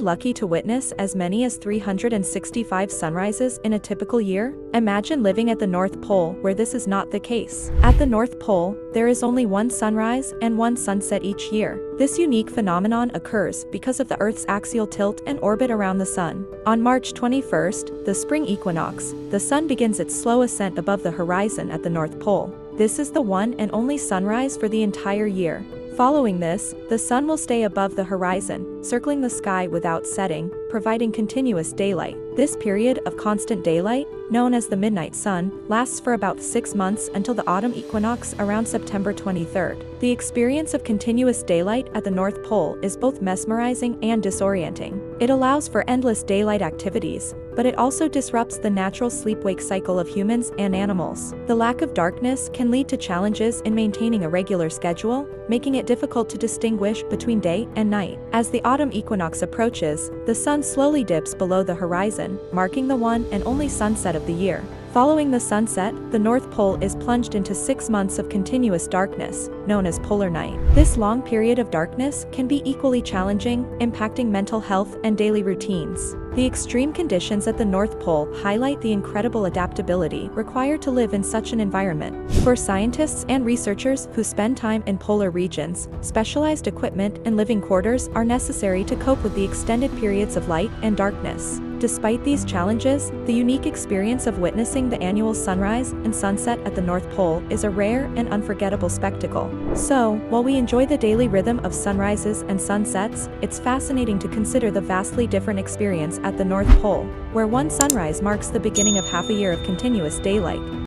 lucky to witness as many as 365 sunrises in a typical year? Imagine living at the North Pole where this is not the case. At the North Pole, there is only one sunrise and one sunset each year. This unique phenomenon occurs because of the Earth's axial tilt and orbit around the Sun. On March 21st, the spring equinox, the Sun begins its slow ascent above the horizon at the North Pole. This is the one and only sunrise for the entire year. Following this, the sun will stay above the horizon, circling the sky without setting, providing continuous daylight. This period of constant daylight, known as the midnight sun, lasts for about six months until the autumn equinox around September 23rd. The experience of continuous daylight at the North Pole is both mesmerizing and disorienting. It allows for endless daylight activities, but it also disrupts the natural sleep-wake cycle of humans and animals. The lack of darkness can lead to challenges in maintaining a regular schedule, making it difficult to distinguish between day and night. As the autumn equinox approaches, the sun slowly dips below the horizon marking the one and only sunset of the year. Following the sunset, the North Pole is plunged into six months of continuous darkness, known as polar night. This long period of darkness can be equally challenging, impacting mental health and daily routines. The extreme conditions at the North Pole highlight the incredible adaptability required to live in such an environment. For scientists and researchers who spend time in polar regions, specialized equipment and living quarters are necessary to cope with the extended periods of light and darkness. Despite these challenges, the unique experience of witnessing the annual sunrise and sunset at the North Pole is a rare and unforgettable spectacle. So, while we enjoy the daily rhythm of sunrises and sunsets, it's fascinating to consider the vastly different experience at the North Pole, where one sunrise marks the beginning of half a year of continuous daylight.